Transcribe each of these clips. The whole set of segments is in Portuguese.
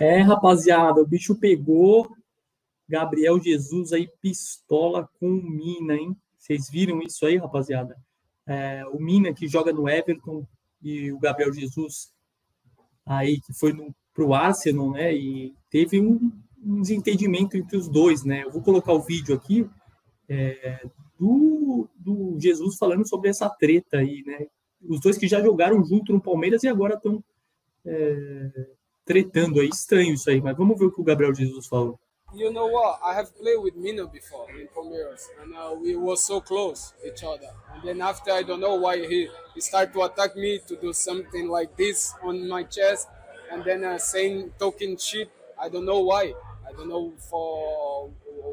É, rapaziada, o bicho pegou. Gabriel Jesus aí pistola com o Mina, hein? Vocês viram isso aí, rapaziada? É, o Mina que joga no Everton e o Gabriel Jesus aí que foi no, pro Arsenal, né? E teve um, um desentendimento entre os dois, né? Eu vou colocar o vídeo aqui é, do, do Jesus falando sobre essa treta aí, né? Os dois que já jogaram junto no Palmeiras e agora estão é, tretando aí. Estranho isso aí, mas vamos ver o que o Gabriel Jesus falou. You know what? I have played with Mino before in Palmeiras, and uh, we were so close each other. And then after, I don't know why he, he started to attack me to do something like this on my chest, and then uh, saying talking shit. I don't know why. I don't know for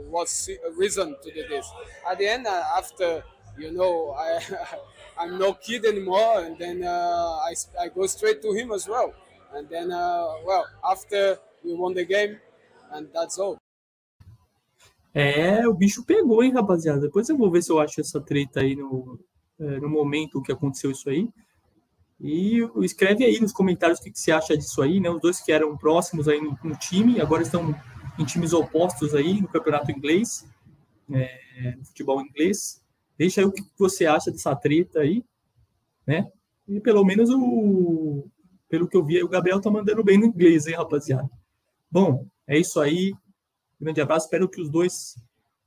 what reason to do this. At the end, uh, after you know, I I'm no kid anymore, and then uh, I I go straight to him as well. And then, uh, well, after we won the game, and that's all. É, o bicho pegou, hein, rapaziada. Depois eu vou ver se eu acho essa treta aí no, é, no momento que aconteceu isso aí. E escreve aí nos comentários o que, que você acha disso aí, né? Os dois que eram próximos aí no, no time, agora estão em times opostos aí no campeonato inglês, é, no futebol inglês. Deixa aí o que você acha dessa treta aí, né? E pelo menos o, pelo que eu vi, o Gabriel tá mandando bem no inglês, hein, rapaziada? Bom, é isso aí. Grande abraço. Espero que os dois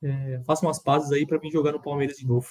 é, façam as pazes aí para vir jogar no Palmeiras de novo.